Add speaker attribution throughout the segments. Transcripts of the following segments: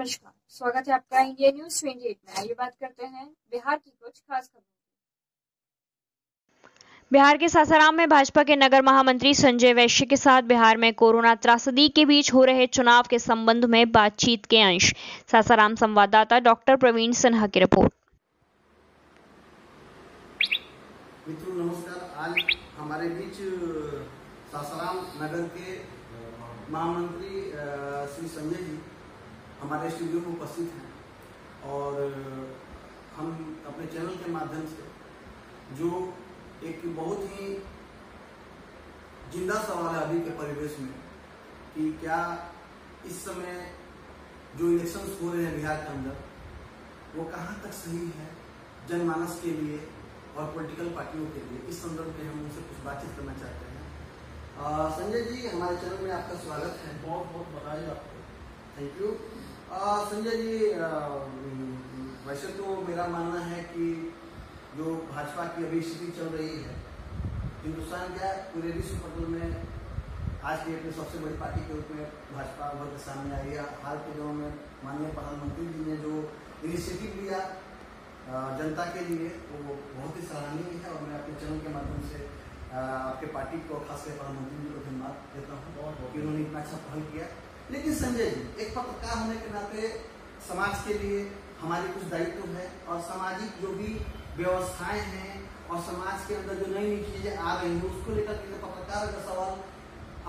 Speaker 1: नमस्कार। स्वागत है आपका इंडिया न्यूज़ 28 में। आइए बात करते हैं बिहार की कुछ खास खबरों
Speaker 2: बिहार के सासाराम में भाजपा के नगर महामंत्री संजय वैश्य के साथ बिहार में कोरोना त्रासदी के बीच हो रहे चुनाव के संबंध में बातचीत के अंश। सासाराम संवाददाता डॉक्टर प्रवीण सिन्हा की रिपोर्ट।
Speaker 3: मित्रों नमस्कार। आज हमारे बीच सासाराम नगर के महामंत्री श्री संजय जी हमारे स्टूडियो में उपस्थित हैं और हम अपने चैनल के माध्यम से जो एक बहुत ही ज़िंदा सवाल है अभी के परिवेश में कि क्या इस समय जो इलेक्शन हो रहे हैं बिहार के अंदर वो कहाँ तक सही है जनमानस के लिए और पॉलिटिकल पार्टियों के लिए? इस संदर्भ में हम उनसे कुछ बातचीत करना चाहते हैं। संजय जी हमारे चैनल में आपका स्वागत है। बहुत बहुत बधाई आपको। थैंक यू संजय जी वैसे तो मेरा मानना है कि जो भाजपा की अभी स्थिति चल रही है, हिंदुस्तान क्या पूरे विश्व पटल में आज की में सबसे बड़ी पार्टी के रूप में भाजपा वर्ग सामने आई है। हाल के दिनों में माननीय प्रधानमंत्री जी ने जो इनिशिएटिव लिया जनता के लिए, वो बहुत ही सराहनीय है और मैं अपने चैनल के माध्यम से आपके पार्टी को, खासकर प्रधानमंत्री जी को धन्यवाद देता हूँ कि उन्होंने इतना अच्छा पहल किया। लेकिन संजय जी एक पत्रकार होने के नाते समाज के लिए हमारे कुछ दायित्व है और सामाजिक जो भी व्यवस्थाएँ हैं और समाज के अंदर जो नई नई चीज़ें आ रही हैं उसको लेकर के पत्रकार का सवाल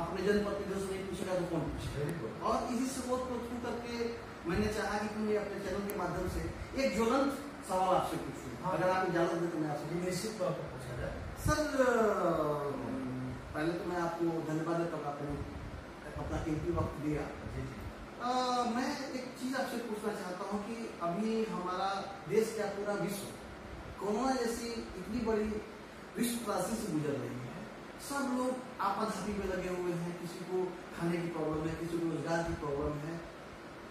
Speaker 3: अपने जनप्रतिनिधियों से नहीं पूछेगा तो कौन पूछेगा और इसी सबूत को थ्रू करके मैंने चाहा कि तुम अपने चैनल के माध्यम से एक ज्वलंत सवाल आपसे पूछूँ।
Speaker 4: हाँ।
Speaker 3: अगर आप इजाज़त दें तो मैं आपसे
Speaker 4: निश्चित तौर पर पूछा जाए।
Speaker 3: सर पहले तो मैं आपको धन्यवाद देता हूँ आपने अपना कीमती वक्त दिया
Speaker 4: जी
Speaker 3: मैं एक चीज़ आपसे पूछना चाहता हूँ कि अभी हमारा देश क्या पूरा विश्व, कोरोना जैसी इतनी बड़ी विश्व त्रासदी से गुजर रही है। सब लोग आपाधापी में लगे हुए हैं, किसी को खाने की प्रॉब्लम है, किसी को रोज़गार की प्रॉब्लम है,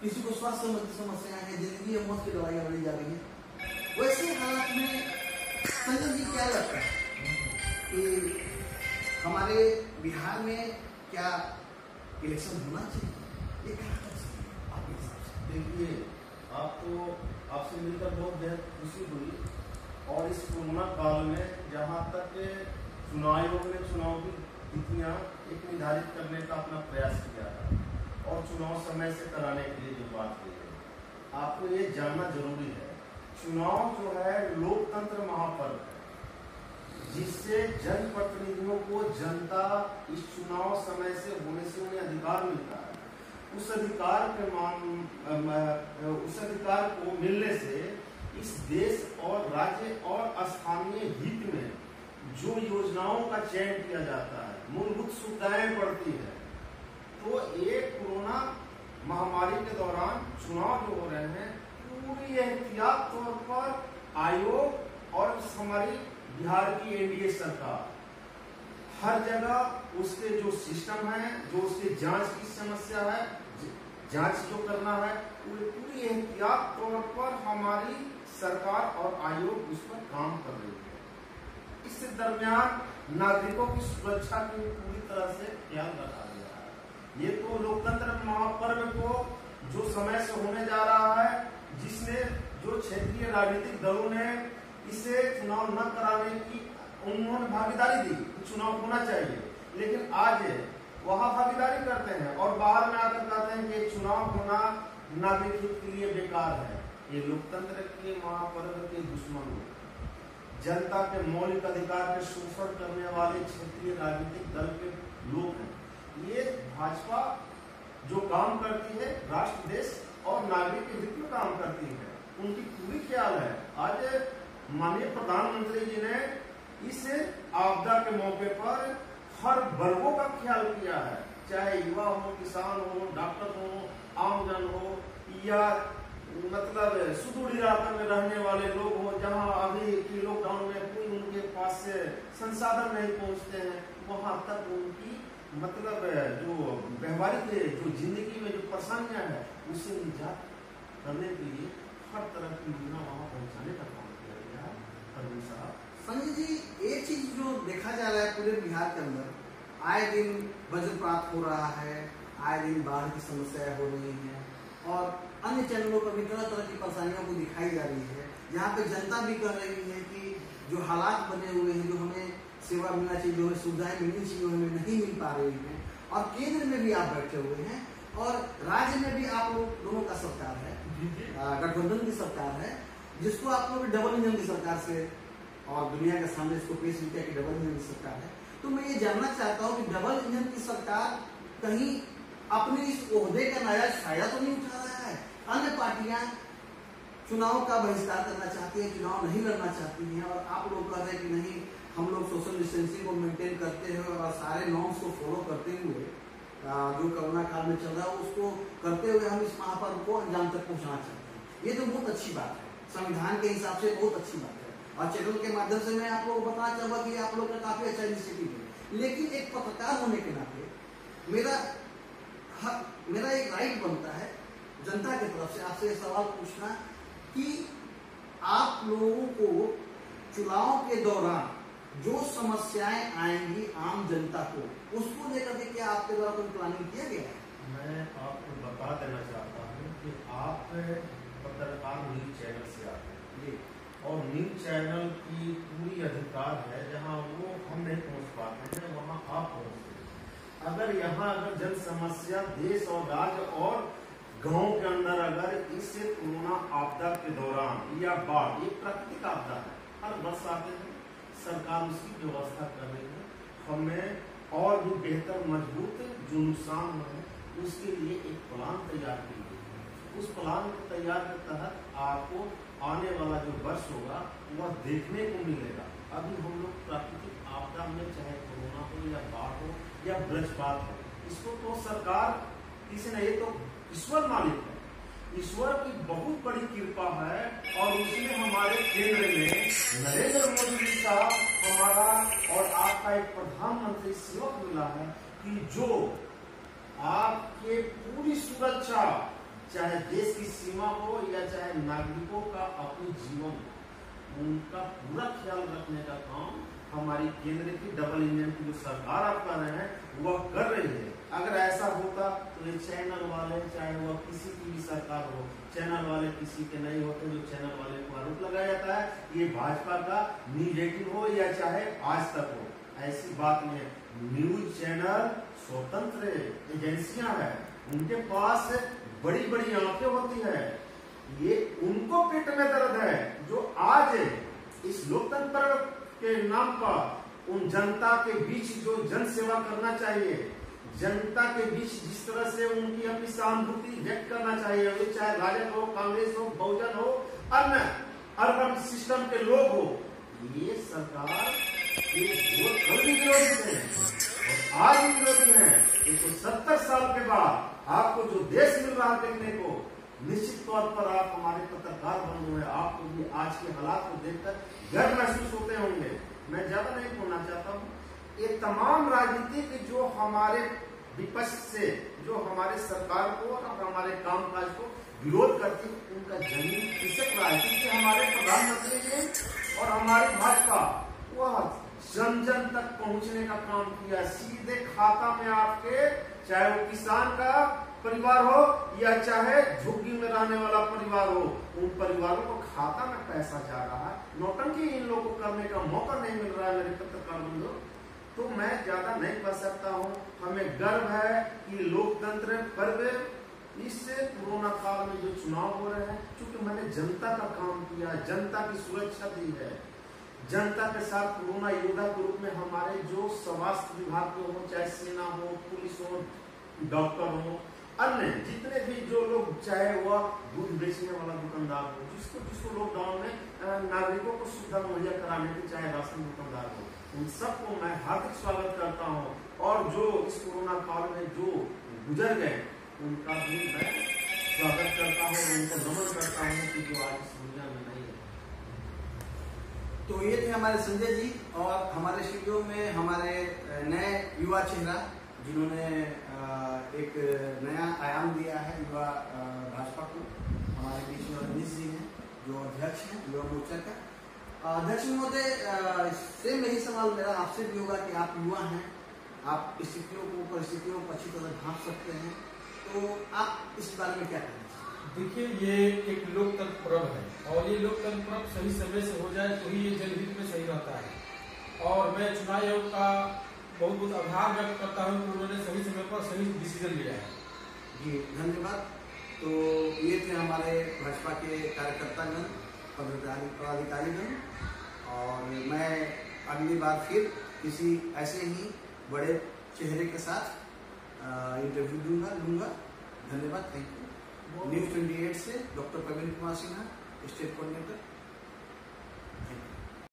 Speaker 3: किसी को स्वास्थ्य संबंधी समस्याएँ हैं, ज़िंदगी और मौत की दवाइयाँ बड़ी जा रही है। वैसे हालात में संजय जी क्या लगता है कि हमारे बिहार में क्या इलेक्शन होना चाहिए। ये आपके
Speaker 4: देखिए आप तो आपसे मिलकर बहुत बेहद खुशी हुई। और इस कोरोना काल में जहाँ तक चुनाव आयोग ने चुनाव की तिथियाँ एक निर्धारित करने का अपना प्रयास किया था और चुनाव समय से कराने के लिए जो बात की गई आपको ये जानना ज़रूरी है, चुनाव जो है लोकतंत्र महापर्व है। जिससे जनप्रतिनिधियों को जनता इस चुनाव समय से होने से उन्हें अधिकार मिलता है। उस अधिकार के मान उस अधिकार को मिलने से इस देश और राज्य और स्थानीय हित में जो योजनाओं का चयन किया जाता है, मूलभूत सुविधाएँ बढ़ती है तो ये कोरोना महामारी के दौरान चुनाव जो हो रहे हैं पूरी एहतियात तौर पर आयोग और हमारी बिहार की एनडीए सरकार हर जगह उसके जो सिस्टम है, जो उसके जाँच की समस्या है, जाँच जो करना है, पूरी एहतियात तौर पर हमारी सरकार और आयोग उस पर काम कर रही है। इस दरमियान नागरिकों की सुरक्षा को पूरी तरह से ख्याल रखा गया है। ये तो लोकतंत्र महापर्व को जो समय से होने जा रहा है, जिसने जो क्षेत्रीय राजनीतिक दलों ने इसे चुनाव न कराने की उन्होंने भागीदारी दी चुनाव होना चाहिए। लेकिन आज वहाँ भागीदारी करते हैं और बाहर में आकर कहते हैं कि चुनाव होना नागरिक के लिए बेकार है। ये लोकतंत्र के महापर्व के दुश्मन लोग। जनता के मौलिक अधिकार के शोषण करने वाले क्षेत्रीय राजनीतिक दल के लोग हैं। ये भाजपा जो काम करती है, राष्ट्र, देश और नागरिक के हित में काम करती है, उनकी पूरी ख्याल है। आज माननीय प्रधानमंत्री जी ने इस आपदा के मौके पर हर वर्गों का ख्याल किया है। चाहे युवा हो, किसान हो, डॉक्टर हो, आमजन हो, या मतलब सुदूर इलाका में रहने वाले लोग हो, जहाँ अभी की लॉकडाउन में कोई उनके पास से संसाधन नहीं पहुँचते हैं, वहाँ तक उनकी मतलब जो व्यवहारिक जो ज़िंदगी में जो परेशानियाँ है उससे निजात करने के लिए हर तरह की योजना वहाँ पहुँचाने का काम किया गया है। साहब।
Speaker 3: संजय जी एक चीज़ जो देखा जा रहा है पूरे बिहार के अंदर आए दिन वज्रपात हो रहा है आए दिन बाढ़ की समस्याएँ हो रही हैं और अन्य चैनलों पर भी तरह तरह की परेशानियों को दिखाई जा रही है। यहाँ पे जनता भी कह रही है कि जो हालात बने हुए हैं जो हमें सेवा मिलना चाहिए जो हमें सुविधाएँ मिलनी चाहिए हमें नहीं मिल पा रही हैं। और केंद्र में भी आप बैठे हुए हैं और राज्य में भी आप लोग दोनों का सरकार है गठबंधन की सरकार है जिसको आप लोग डबल इंजन की सरकार से और दुनिया के सामने इसको पेश भी किया कि डबल इंजन की सरकार है। तो मैं ये जानना चाहता हूँ कि डबल इंजन की सरकार कहीं अपने इस ओहदे का नया फ़ायदा तो नहीं उठा रहा है? अन्य पार्टियाँ चुनाव का बहिष्कार करना चाहती है, चुनाव नहीं लड़ना चाहती हैं, और आप लोग कह रहे हैं कि नहीं, हम लोग सोशल डिस्टेंसिंग को मेंटेन करते हुए और सारे नॉर्म्स को फॉलो करते हुए जो कोरोना काल में चल रहा है, उसको करते हुए हम इस महापर्व को अंजाम तक पहुंचाना चाहते हैं। ये तो बहुत अच्छी बात है। संविधान के हिसाब से बहुत अच्छी बात है। और चैनल के माध्यम से मैं आप लोगों को बताना चाहूँगा कि आप लोग का काफ़ी अच्छा इनिशिएटिव है लेकिन एक पत्रकार होने के नाते मेरा हक मेरा एक राइट बनता है जनता की तरफ़ से आपसे सवाल पूछना कि आप लोगों को चुनाव के दौरान जो समस्याएँ आएँगी आम जनता को उसको लेकर के क्या आपके द्वारा कोई प्लानिंग किया गया है?
Speaker 4: मैं आपको बता देना चाहता हूँ कि आप पत्रकार न्यूज़ चैनल से आते हैं। और न्यूज़ चैनल की पूरी अधिकार है, जहाँ वो हम नहीं पहुँच पाते हैं, वहाँ आप पहुँचते अगर यहाँ अगर जन समस्या देश और राज्य और गाँव के अंदर अगर इस कोरोना आपदा के दौरान या बाढ़ ये प्राकृतिक आपदा है, हर वर्ष आते हैं, सरकार उसकी व्यवस्था कर रही है। हमें और भी बेहतर, मज़बूत जो नुकसान है, उसके लिए एक प्लान तैयार की है। उस प्लान तैयार के तहत आपको आने वाला जो वर्ष होगा, वह देखने को मिलेगा। अभी हम लोग प्राकृतिक आपदा में, चाहे कोरोना हो या बाढ़ हो या वृक्षपात हो, इसको तो सरकार किसी ने ये तो ईश्वर मालिक है। ईश्वर की बहुत बड़ी कृपा है और उसने हमारे केंद्र में नरेंद्र मोदी जी साहब हमारा और आपका एक प्रधानमंत्री सेवक मिला है कि जो आपके पूरी सुरक्षा चाहे देश की सीमा हो या चाहे नागरिकों का अपने जीवन हो उनका पूरा ख्याल रखने का काम हमारी केंद्र की डबल इंजन की जो सरकार आप कर रहे हैं, वह कर रही है। अगर ऐसा होता तो ये चैनल वाले, चाहे वह किसी की भी सरकार हो चैनल वाले किसी के नहीं होते जो चैनल वाले को आरोप लगाया जाता है, ये भाजपा का निगेटिव हो या चाहे आज तक हो। ऐसी बात नहीं है। न्यूज़ चैनल स्वतंत्र एजेंसियाँ हैं। उनके पास बड़ी बड़ी आँखें होती है। ये उनको पेट में दर्द है, जो आज इस लोकतंत्र के नाम पर उन जनता के बीच जो जन सेवा करना चाहिए, जनता के बीच जिस तरह से उनकी अपनी सहानुभूति व्यक्त करना चाहिए वो चाहे राजद हो, कांग्रेस हो, बहुजन हो, अन्य अर्बन सिस्टम के लोग हो, ये सरकार ये कल भी विरोधी थे और आज विरोधी है। एक सत्तर साल के बाद आपको जो देश मिल रहा देखने को, निश्चित तौर पर आप हमारे पत्रकार बंधु हैं आपको भी आज के हालात को देखकर गर्व महसूस होते होंगे। मैं ज़्यादा नहीं बोलना चाहता हूँ। ये तमाम राजनीतिक जो हमारे विपक्ष से, जो हमारे सरकार को और हमारे कामकाज को विरोध करती उनका ज़मीन खिसक राजनीति हमारे प्रधानमंत्री जी और हमारी भाजपा, वह जन जन तक पहुँचने का काम किया। सीधे खाता में आपके, चाहे वो किसान का परिवार हो, या चाहे झुग्गी में रहने वाला परिवार हो, उन परिवारों को खाता में पैसा जा रहा है। नौटंकी इन लोगों को करने का मौका नहीं मिल रहा है मेरे पत्रकार बंधु। तो मैं ज़्यादा नहीं कर सकता हूँ। हमें गर्व है कि लोकतंत्र पर्व इससे कोरोना काल में जो चुनाव हो रहे हैं क्योंकि मैंने जनता का काम किया, जनता की सुरक्षा दी है जनता के साथ कोरोना योद्धा के रूप में हमारे जो स्वास्थ्य विभाग के हो, चाहे सेना हो, पुलिस हो, डॉक्टर हो, अन्य जितने भी जो लोग, चाहे वह दूध बेचने वाला दुकानदार हो, जिसको जिसको लॉकडाउन में नागरिकों को सुविधा मुहैया कराने के चाहे राशन दुकानदार हो, उन सबको मैं हार्दिक स्वागत करता हूँ। और जो इस कोरोना काल में जो गुजर गए, उनका भी मैं स्वागत करता हूँ, उनको नमन करता हूँ कि जो आज इस दुनिया में नहीं है
Speaker 3: तो ये थे हमारे संजय जी और हमारे स्टूडियो में हमारे नए युवा चेहरा, जिन्होंने एक नया आयाम दिया है युवा भाजपा को। हमारे बीच में रजनीश जी हैं, जो अध्यक्ष हैं, युवा मोर्चा का। अध्यक्ष महोदय सेम यही सवाल मेरा आपसे भी होगा कि आप युवा हैं, आप स्थितियों को, परिस्थितियों को अच्छी तरह ढांप सकते हैं तो आप इस बारे में क्या कहेंगे?
Speaker 5: देखिए, ये एक लोकतंत्र पर्व है। और ये लोकतंत्र पर्व सही समय से हो जाए तो ही ये जनहित में सही रहता है। और मैं चुनाव आयोग का बहुत बहुत आभार व्यक्त करता हूँ कि उन्होंने सही समय पर सही डिसीज़न लिया है।
Speaker 3: जी, धन्यवाद। तो ये थे हमारे भाजपा के कार्यकर्तागण, पदाधिकारी, पदाधिकारीगण। और मैं अगली बार फिर किसी ऐसे ही बड़े चेहरे के साथ इंटरव्यू दूँगा, लूँगा। धन्यवाद thank you news twenty eight से doctor Praveen Kumar Sinha state coordinator